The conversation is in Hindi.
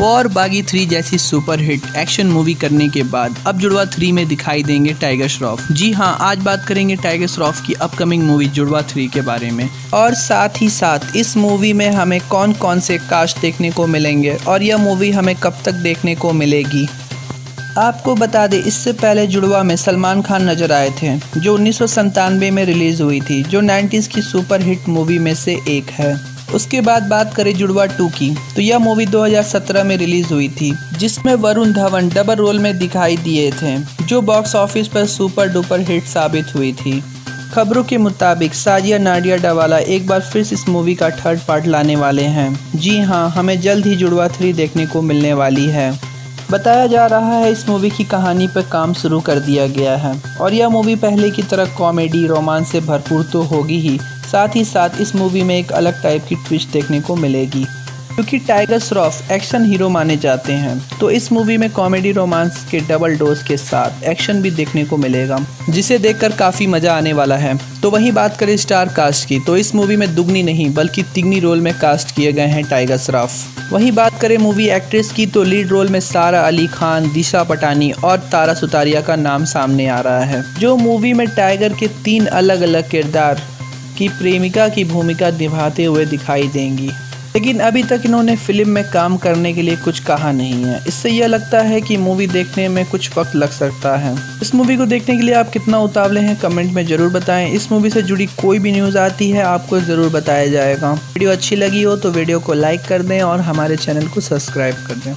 वॉर बागी थ्री जैसी सुपर हिट एक्शन मूवी करने के बाद अब जुड़वा थ्री में दिखाई देंगे टाइगर श्रॉफ। जी हाँ आज बात करेंगे टाइगर श्रॉफ की अपकमिंग मूवी जुड़वा थ्री के बारे में। और साथ ही साथ इस मूवी में हमें कौन कौन से कास्ट देखने को मिलेंगे और यह मूवी हमें कब तक देखने को मिलेगी। आपको बता दें, इससे पहले जुड़वा में सलमान खान नज़र आए थे, जो उन्नीस में रिलीज़ हुई थी, जो 90s की सुपर हिट मूवी में से एक है। उसके बाद बात करें जुड़वा टू की। तो यह मूवी 2017 में रिलीज़ हुई थी, जिसमें वरुण धवन डबल रोल में दिखाई दिए थे, जो बॉक्स ऑफ़िस पर सुपर डुपर हिट साबित हुई थी। खबरों के मुताबिक साजिया नाडिया डवाला एक बार फिर इस मूवी का थर्ड पार्ट लाने वाले हैं। जी हाँ हमें जल्द ही जुड़वा थ्री देखने को मिलने वाली है। बताया जा रहा है इस मूवी की कहानी पर काम शुरू कर दिया गया है। और यह मूवी पहले की तरह कॉमेडी रोमांस से भरपूर तो होगी ही साथ ही साथ इस मूवी में एक अलग टाइप की ट्विस्ट देखने को मिलेगी क्योंकि टाइगर श्रॉफ एक्शन हीरो माने जाते हैं। तो इस मूवी में कॉमेडी रोमांस के डबल डोज के साथ एक्शन भी देखने को मिलेगा, जिसे देखकर काफ़ी मज़ा आने वाला है। तो वहीं बात करें स्टार कास्ट की तो इस मूवी में दुगनी नहीं, बल्कि तिगनी रोल में कास्ट किए गए हैं टाइगर श्रॉफ वहीं बात करें मूवी एक्ट्रेस की तो लीड रोल में सारा अली खान, दिशा पटानी और तारा सुतारिया का नाम सामने आ रहा है, जो मूवी में टाइगर के तीन अलग अलग किरदार की प्रेमिका की भूमिका निभाते हुए दिखाई देंगी। लेकिन अभी तक इन्होंने फ़िल्म में काम करने के लिए कुछ कहा नहीं है। इससे यह लगता है कि मूवी देखने में कुछ वक्त लग सकता है। इस मूवी को देखने के लिए आप कितना उतावले हैं, कमेंट में ज़रूर बताएँ। इस मूवी से जुड़ी कोई भी न्यूज़ आती है, आपको ज़रूर बताया जाएगा। वीडियो अच्छी लगी हो तो वीडियो को लाइक कर दें और हमारे चैनल को सब्सक्राइब कर दें।